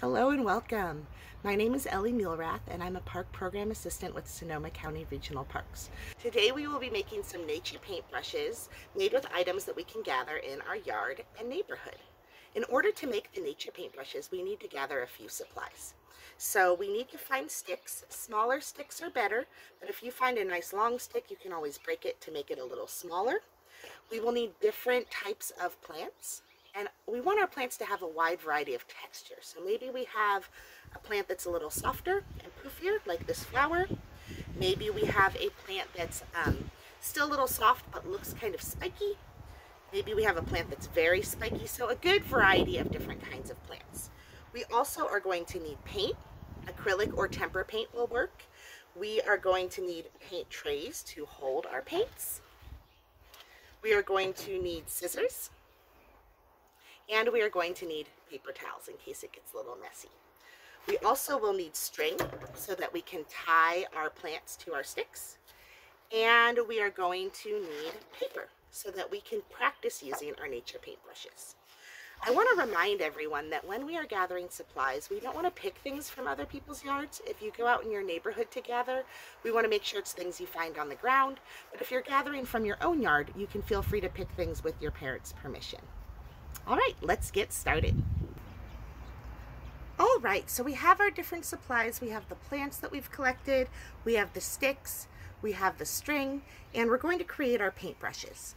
Hello and welcome. My name is Ellie Muelrath and I'm a Park Program Assistant with Sonoma County Regional Parks. Today we will be making some nature paintbrushes made with items that we can gather in our yard and neighborhood. In order to make the nature paintbrushes, we need to gather a few supplies. So we need to find sticks. Smaller sticks are better, but if you find a nice long stick, you can always break it to make it a little smaller. We will need different types of plants. And we want our plants to have a wide variety of textures. So maybe we have a plant that's a little softer and poofier, like this flower. Maybe we have a plant that's um, still a little soft but looks kind of spiky. Maybe we have a plant that's very spiky. So a good variety of different kinds of plants. We also are going to need paint. Acrylic or tempera paint will work. We are going to need paint trays to hold our paints. We are going to need scissors and we are going to need paper towels in case it gets a little messy. We also will need string so that we can tie our plants to our sticks. And we are going to need paper so that we can practice using our nature paintbrushes. I want to remind everyone that when we are gathering supplies, we don't want to pick things from other people's yards. If you go out in your neighborhood to gather, we want to make sure it's things you find on the ground. But if you're gathering from your own yard, you can feel free to pick things with your parents' permission. All right, let's get started. All right, so we have our different supplies. We have the plants that we've collected, we have the sticks, we have the string, and we're going to create our paintbrushes.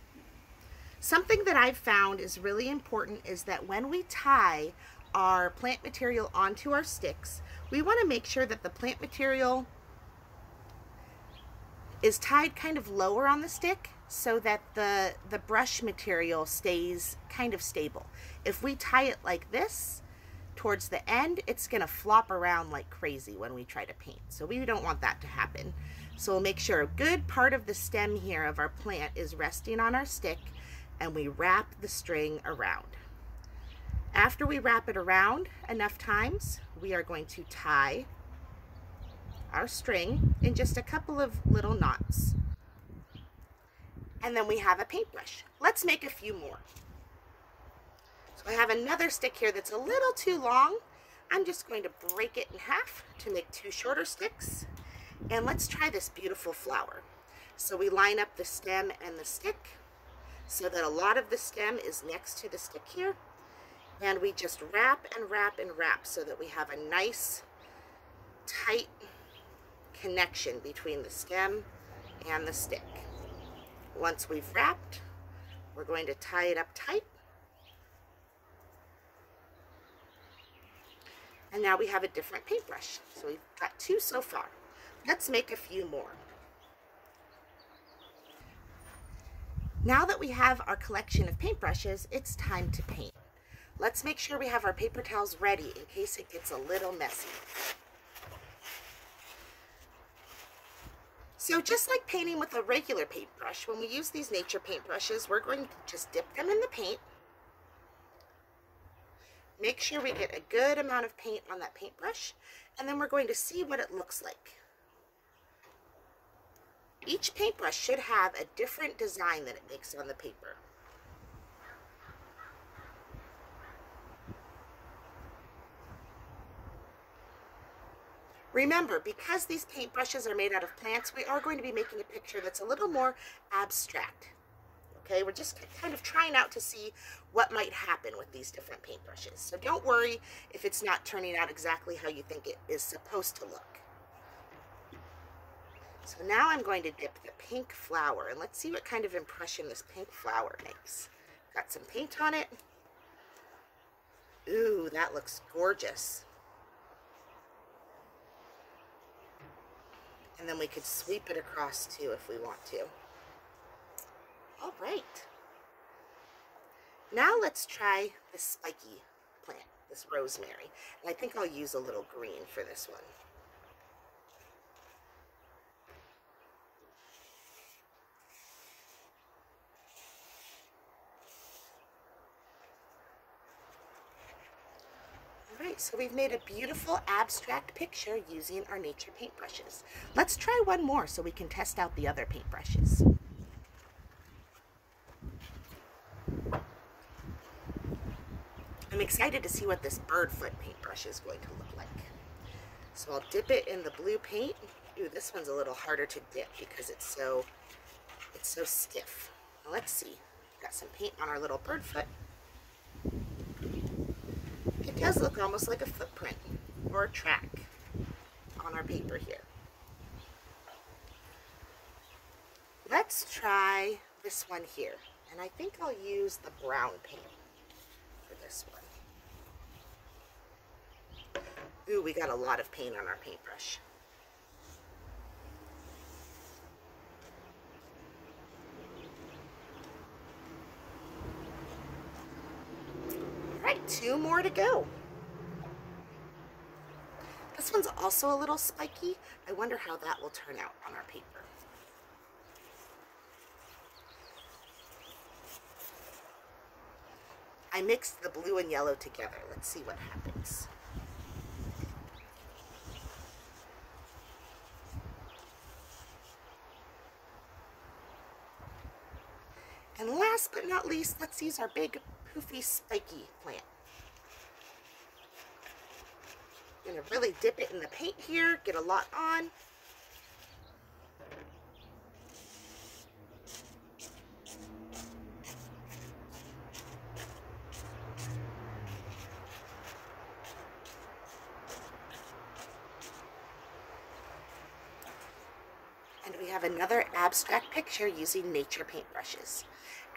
Something that I've found is really important is that when we tie our plant material onto our sticks, we want to make sure that the plant material is tied kind of lower on the stick so that the, the brush material stays kind of stable. If we tie it like this towards the end, it's going to flop around like crazy when we try to paint. So we don't want that to happen. So we'll make sure a good part of the stem here of our plant is resting on our stick and we wrap the string around. After we wrap it around enough times, we are going to tie our string in just a couple of little knots and then we have a paintbrush. Let's make a few more. So I have another stick here that's a little too long. I'm just going to break it in half to make two shorter sticks. And let's try this beautiful flower. So we line up the stem and the stick so that a lot of the stem is next to the stick here. And we just wrap and wrap and wrap so that we have a nice tight connection between the stem and the stick. Once we've wrapped, we're going to tie it up tight. And now we have a different paintbrush. So we've got two so far. Let's make a few more. Now that we have our collection of paintbrushes, it's time to paint. Let's make sure we have our paper towels ready in case it gets a little messy. So just like painting with a regular paintbrush, when we use these nature paintbrushes, we're going to just dip them in the paint. Make sure we get a good amount of paint on that paintbrush, and then we're going to see what it looks like. Each paintbrush should have a different design that it makes on the paper. Remember, because these paintbrushes are made out of plants, we are going to be making a picture that's a little more abstract. Okay, we're just kind of trying out to see what might happen with these different paintbrushes. So don't worry if it's not turning out exactly how you think it is supposed to look. So now I'm going to dip the pink flower, and let's see what kind of impression this pink flower makes. Got some paint on it. Ooh, that looks gorgeous. And then we could sweep it across too if we want to. All right. Now let's try this spiky plant, this rosemary. And I think I'll use a little green for this one. Right, so we've made a beautiful abstract picture using our nature paintbrushes. Let's try one more so we can test out the other paintbrushes. I'm excited to see what this bird foot paintbrush is going to look like. So I'll dip it in the blue paint. Ooh, this one's a little harder to dip because it's so, it's so stiff. Now let's see. Got some paint on our little bird foot. Does look almost like a footprint or a track on our paper here. Let's try this one here. And I think I'll use the brown paint for this one. Ooh, we got a lot of paint on our paintbrush. Right, two more to go. This one's also a little spiky. I wonder how that will turn out on our paper. I mixed the blue and yellow together. Let's see what happens. And last but not least, let's use our big poofy spiky plant. I'm gonna really dip it in the paint here, get a lot on. And we have another abstract picture using nature paintbrushes.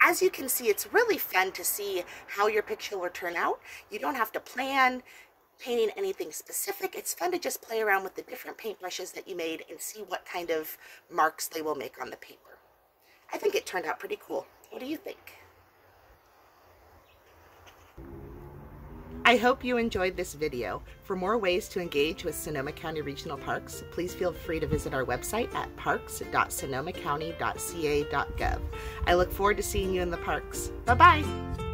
As you can see, it's really fun to see how your picture will turn out. You don't have to plan painting anything specific. It's fun to just play around with the different paintbrushes that you made and see what kind of marks they will make on the paper. I think it turned out pretty cool. What do you think? I hope you enjoyed this video. For more ways to engage with Sonoma County Regional Parks, please feel free to visit our website at parks.sonomacounty.ca.gov. I look forward to seeing you in the parks. Bye-bye!